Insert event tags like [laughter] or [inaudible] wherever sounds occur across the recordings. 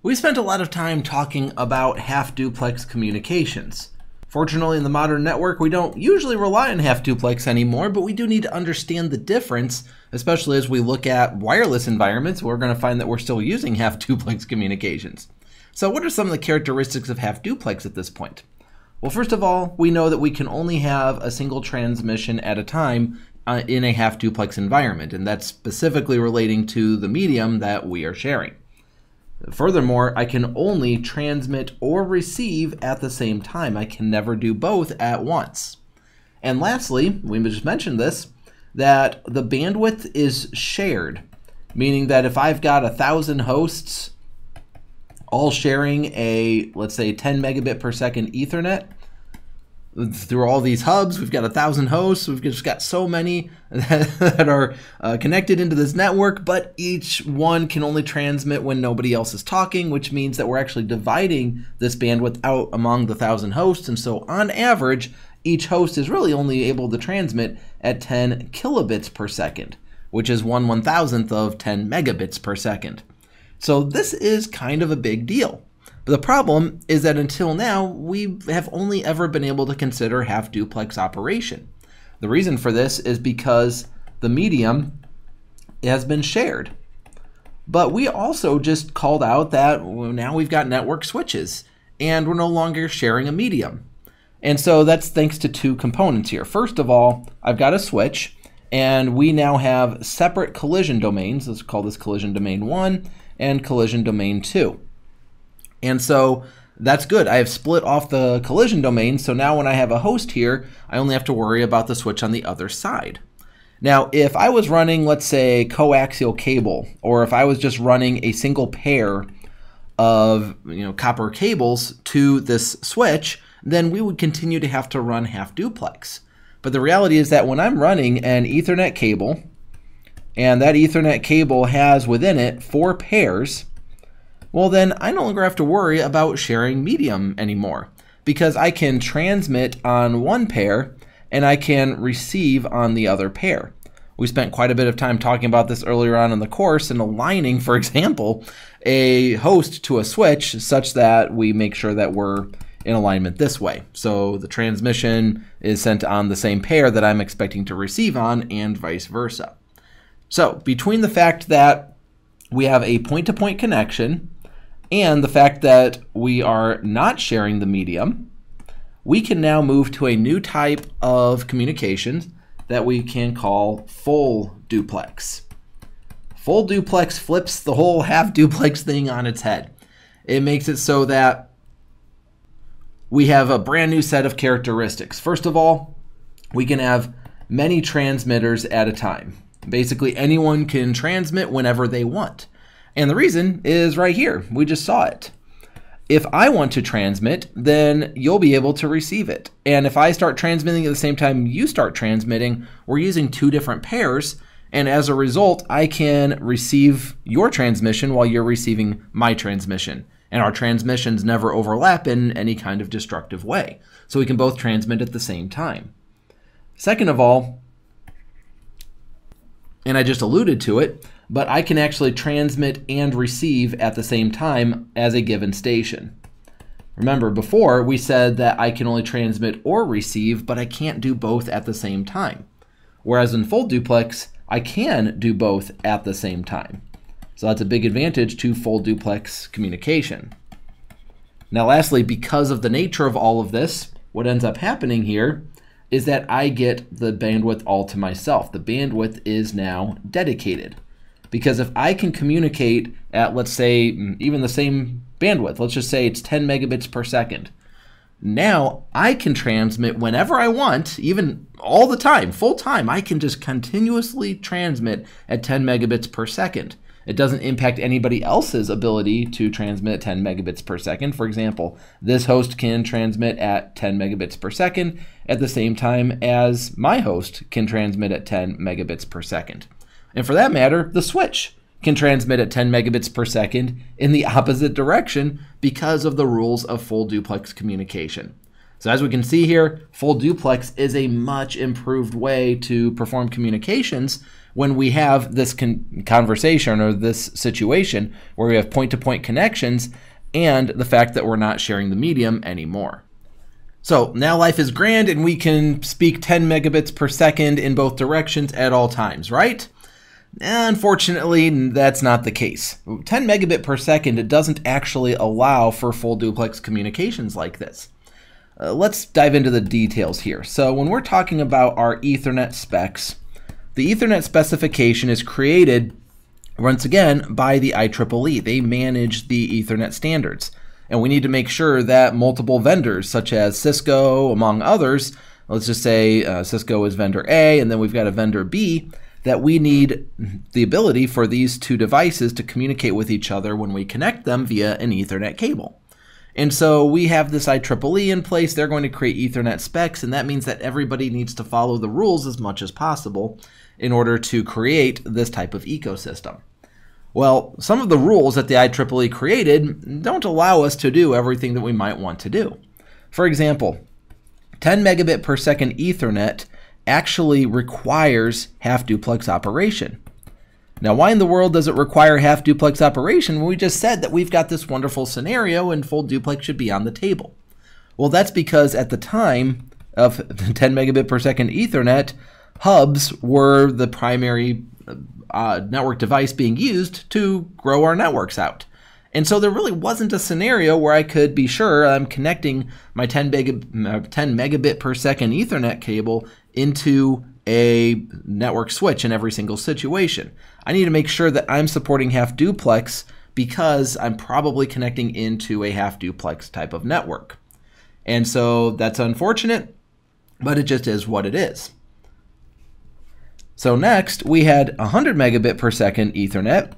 We spent a lot of time talking about half duplex communications. Fortunately, in the modern network, we don't usually rely on half duplex anymore, but we do need to understand the difference, especially as we look at wireless environments. We're going to find that we're still using half duplex communications. So, what are some of the characteristics of half duplex at this point? Well, first of all, we know that we can only have a single transmission at a time uh, in a half duplex environment, and that's specifically relating to the medium that we are sharing. Furthermore, I can only transmit or receive at the same time. I can never do both at once. And lastly, we just mentioned this, that the bandwidth is shared, meaning that if I've got a thousand hosts all sharing a, let's say, 10 megabit per second Ethernet, through all these hubs. We've got a thousand hosts. We've just got so many [laughs] that are uh, connected into this network, but each one can only transmit when nobody else is talking, which means that we're actually dividing this bandwidth out among the thousand hosts. And so, on average, each host is really only able to transmit at 10 kilobits per second, which is one one thousandth of 10 megabits per second. So, this is kind of a big deal. But the problem is that until now, we have only ever been able to consider half duplex operation. The reason for this is because the medium has been shared. But we also just called out that now we've got network switches and we're no longer sharing a medium. And so that's thanks to two components here. First of all, I've got a switch and we now have separate collision domains. Let's call this collision domain 1 and collision domain 2. And so that's good. I have split off the collision domain, so now when I have a host here, I only have to worry about the switch on the other side. Now, if I was running, let's say, coaxial cable, or if I was just running a single pair of you know copper cables to this switch, then we would continue to have to run half duplex. But the reality is that when I'm running an Ethernet cable, and that Ethernet cable has within it four pairs, well then I no longer have to worry about sharing medium anymore because I can transmit on one pair and I can receive on the other pair. We spent quite a bit of time talking about this earlier on in the course and aligning, for [laughs] example, a host to a switch such that we make sure that we're in alignment this way. So the transmission is sent on the same pair that I'm expecting to receive on and vice versa. So between the fact that we have a point-to-point -point connection and the fact that we are not sharing the medium, we can now move to a new type of communications that we can call full duplex. Full duplex flips the whole half duplex thing on its head. It makes it so that we have a brand new set of characteristics. First of all, we can have many transmitters at a time. Basically, anyone can transmit whenever they want. And the reason is right here. We just saw it. If I want to transmit, then you'll be able to receive it. And if I start transmitting at the same time you start transmitting, we're using two different pairs. And as a result, I can receive your transmission while you're receiving my transmission. And our transmissions never overlap in any kind of destructive way. So we can both transmit at the same time. Second of all, and I just alluded to it, but I can actually transmit and receive at the same time as a given station. Remember, before we said that I can only transmit or receive, but I can't do both at the same time. Whereas in full duplex, I can do both at the same time. So that's a big advantage to full duplex communication. Now, lastly, because of the nature of all of this, what ends up happening here is that I get the bandwidth all to myself. The bandwidth is now dedicated. Because if I can communicate at, let's say, mm, even the same bandwidth, let's just say it's 10 megabits per second, now I can transmit whenever I want, even all the time, full time. I can just continuously transmit at 10 megabits per second. It doesn't impact anybody else's ability to transmit 10 megabits per second. For example, this host can transmit at 10 megabits per second at the same time as my host can transmit at 10 megabits per second. And for that matter, the switch can transmit at 10 megabits per second in the opposite direction because of the rules of full duplex communication. So as we can see here, full duplex is a much improved way to perform communications when we have this con- conversation or this situation where we have point to point connections and the fact that we're not sharing the medium anymore. So now life is grand and we can speak 10 megabits per second in both directions at all times, right? Unfortunately, that's not the case. 10 megabit per second it doesn't actually allow for full duplex communications like this. Uh, let's dive into the details here. So when we're talking about our Ethernet specs, the Ethernet specification is created once again by the IEEE. They manage the Ethernet standards. And we need to make sure that multiple vendors, such as Cisco, among others, let's just say uh, Cisco is vendor A, and then we've got a vendor B, that we need the ability for these two devices to communicate with each other when we connect them via an Ethernet cable. And so we have this IEEE in place. They're going to create Ethernet specs, and that means that everybody needs to follow the rules as much as possible in order to create this type of ecosystem. Well, some of the rules that the IEEE created don't allow us to do everything that we might want to do. For example, 10 megabit per second Ethernet actually requires half duplex operation. Now, why in the world does it require half duplex operation when we just said that we've got this wonderful scenario and full duplex should be on the table? Well, that's because at the time of [laughs] 10 megabit per second Ethernet, hubs were the primary uh, network device being used to grow our networks out. And so there really wasn't a scenario where I could be sure I'm connecting my 10, uh, 10 megabit per second Ethernet cable into a network switch in every single situation. I need to make sure that I'm supporting half duplex because I'm probably connecting into a half duplex type of network. And so that's unfortunate, but it just is what it is. So next, we had 100 megabit per second Ethernet.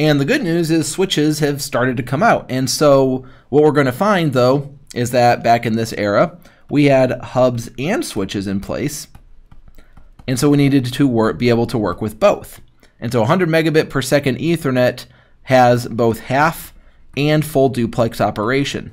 And the good news is switches have started to come out. And so what we're going to find, though, is that back in this era, we had hubs and switches in place. And so we needed to work, be able to work with both. And so 100 megabit per second Ethernet has both half and full duplex operation.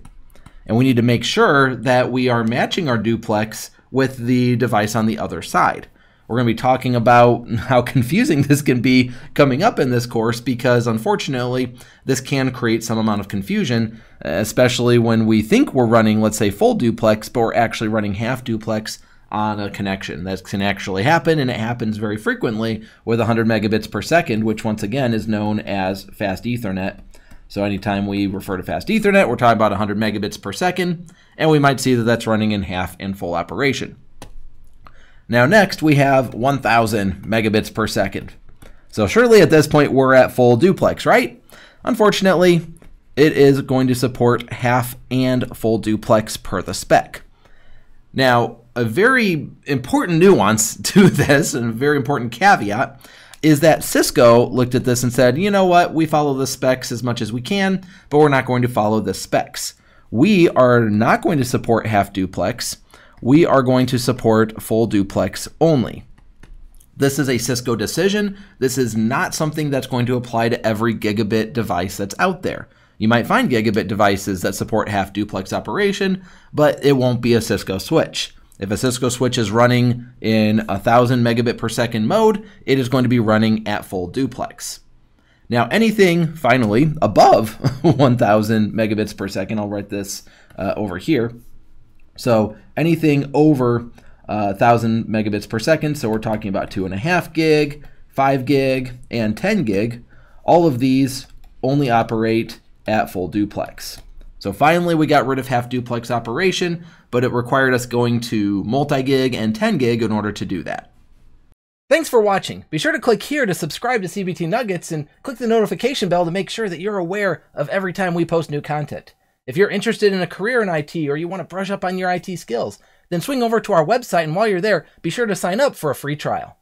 And we need to make sure that we are matching our duplex with the device on the other side. We're going to be talking about [laughs] how confusing this can be coming up in this course because unfortunately, this can create some amount of confusion, especially when we think we're running, let's say, full duplex, but we're actually running half duplex on a connection. That can actually happen, and it happens very frequently with 100 megabits per second, which once again is known as fast Ethernet. So anytime we refer to fast Ethernet, we're talking about 100 megabits per second, and we might see that that's running in half and full operation. Now next we have 1000 megabits per second. So surely at this point we're at full duplex, right? Unfortunately, it is going to support half and full duplex per the spec. Now, a very important nuance [laughs] to this and a very important caveat is that Cisco looked at this and said, you know what, we follow the specs as much as we can, but we're not going to follow the specs. We are not going to support half duplex we are going to support full duplex only. This is a Cisco decision. This is not something that's going to apply to every gigabit device that's out there. You might find gigabit devices that support half duplex operation, but it won't be a Cisco switch. If a Cisco switch is running in a 1000 megabit per second mode, it is going to be running at full duplex. Now, anything finally above [laughs] 1000 megabits per second, I'll write this uh, over here, so anything over uh, 1000 megabits per second, so we're talking about 2.5 gig, 5 gig, and 10 gig, all of these only operate at full duplex. So finally, we got rid of half duplex operation, but it required us going to multi gig and 10 gig in order to do that. Thanks for watching. Be sure to click here to subscribe to CBT Nuggets and click the notification bell to make sure that you're aware of every time we post new content. If you're interested in a career in IT or you want to brush up on your IT skills, then swing over to our website and while you're there, be sure to sign up for a free trial.